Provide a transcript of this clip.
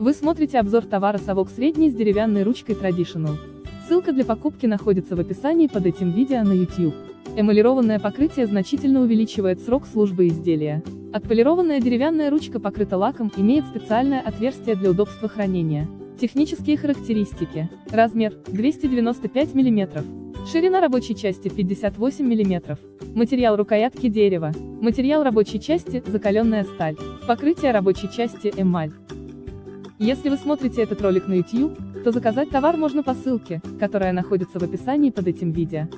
Вы смотрите обзор товара совок средний с деревянной ручкой Traditional. Ссылка для покупки находится в описании под этим видео на YouTube. Эмалированное покрытие значительно увеличивает срок службы изделия. Отполированная деревянная ручка покрыта лаком, имеет специальное отверстие для удобства хранения. Технические характеристики. Размер 295 мм. Ширина рабочей части 58 мм. Материал рукоятки дерева. Материал рабочей части закаленная сталь. Покрытие рабочей части эмаль. Если вы смотрите этот ролик на YouTube, то заказать товар можно по ссылке, которая находится в описании под этим видео.